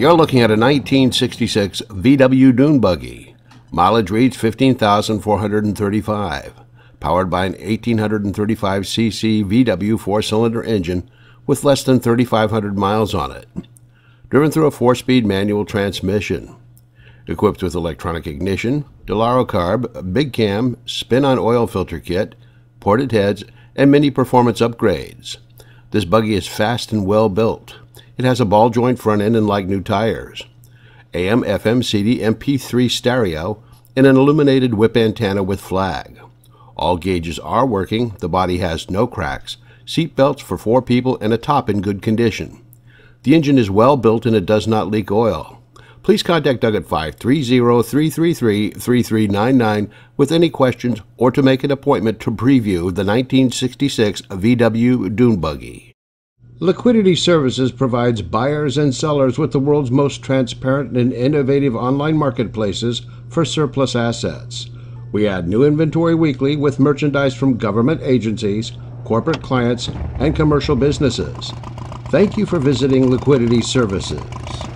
You're looking at a 1966 VW Dune Buggy. Mileage reads 15,435. Powered by an 1835cc VW four cylinder engine with less than 3,500 miles on it. Driven through a four speed manual transmission. Equipped with electronic ignition, Dallara carb, big cam, spin on oil filter kit, ported heads, and many performance upgrades. This buggy is fast and well built. It has a ball joint front end and like new tires. AM, FM, CD, MP3 stereo, and an illuminated whip antenna with flag. All gauges are working, the body has no cracks, seat belts for four people, and a top in good condition. The engine is well built and it does not leak oil. Please contact Doug at 530-333-3399 with any questions or to make an appointment to preview the 1966 VW Dune Buggy. Liquidity Services provides buyers and sellers with the world's most transparent and innovative online marketplaces for surplus assets. We add new inventory weekly with merchandise from government agencies, corporate clients, and commercial businesses. Thank you for visiting Liquidity Services.